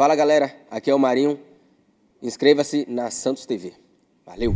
Fala galera, aqui é o Marinho. Inscreva-se na Santos TV. Valeu!